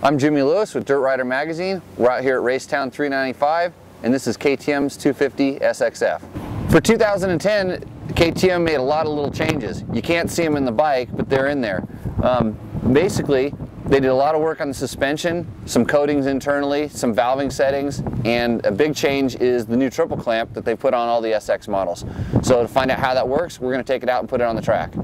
I'm Jimmy Lewis with Dirt Rider Magazine. We're out here at Racetown 395 and this is KTM's 250 SXF. For 2010, KTM made a lot of little changes. You can't see them in the bike, but they're in there. Um, basically, they did a lot of work on the suspension, some coatings internally, some valving settings, and a big change is the new triple clamp that they put on all the SX models. So to find out how that works, we're going to take it out and put it on the track.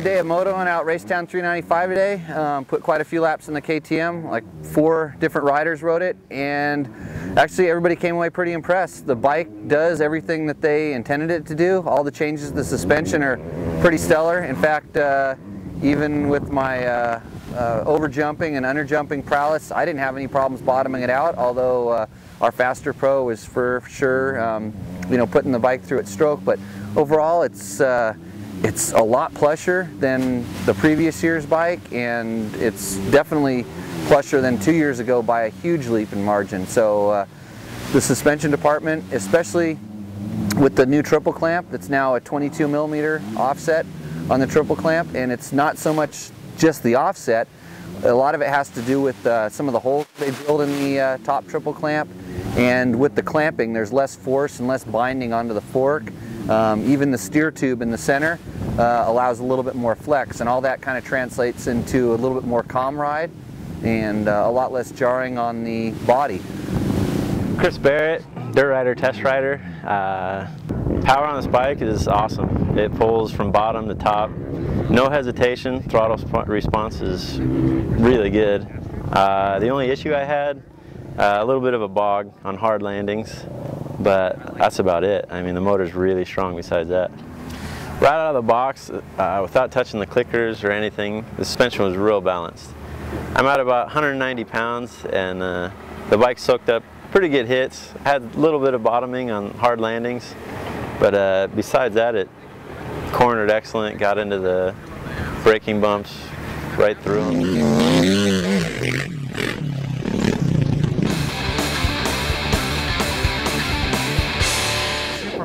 Good day of motoing out Racetown 395 today. Um, put quite a few laps in the KTM, like four different riders rode it, and actually everybody came away pretty impressed. The bike does everything that they intended it to do. All the changes to the suspension are pretty stellar. In fact, uh, even with my uh, uh, over jumping and under jumping prowess, I didn't have any problems bottoming it out, although uh, our Faster Pro was for sure, um, you know, putting the bike through its stroke, but overall it's uh, it's a lot plusher than the previous year's bike and it's definitely plusher than two years ago by a huge leap in margin. So uh, the suspension department, especially with the new triple clamp that's now a 22 millimeter offset on the triple clamp and it's not so much just the offset, a lot of it has to do with uh, some of the holes they drilled in the uh, top triple clamp and with the clamping there's less force and less binding onto the fork um, even the steer tube in the center uh, allows a little bit more flex and all that kind of translates into a little bit more calm ride and uh, a lot less jarring on the body. Chris Barrett, dirt rider, test rider. Uh, power on this bike is awesome. It pulls from bottom to top. No hesitation, throttle response is really good. Uh, the only issue I had, uh, a little bit of a bog on hard landings but that's about it. I mean, the motor's really strong besides that. Right out of the box, uh, without touching the clickers or anything, the suspension was real balanced. I'm at about 190 pounds and uh, the bike soaked up pretty good hits. Had a little bit of bottoming on hard landings, but uh, besides that, it cornered excellent, got into the braking bumps right through them.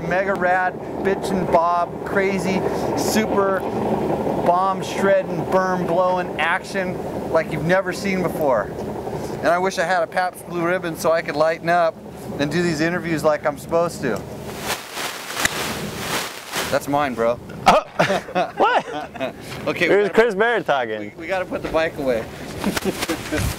Mega rad, bitch and bob, crazy, super bomb shredding, berm blowing action like you've never seen before. And I wish I had a Pabst Blue Ribbon so I could lighten up and do these interviews like I'm supposed to. That's mine, bro. Oh, what? okay. Here's Chris Barrett talking. We, we got to put the bike away.